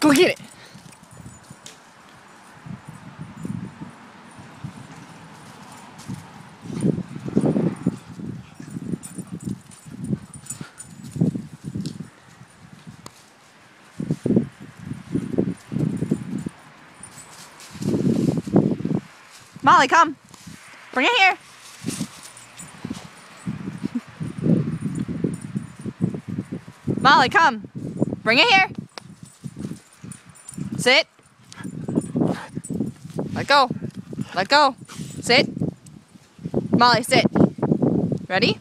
Go get it. Molly, come. Bring it here. Molly, come. Bring it here. Sit. Let go. Let go. Sit. Molly, sit. Ready?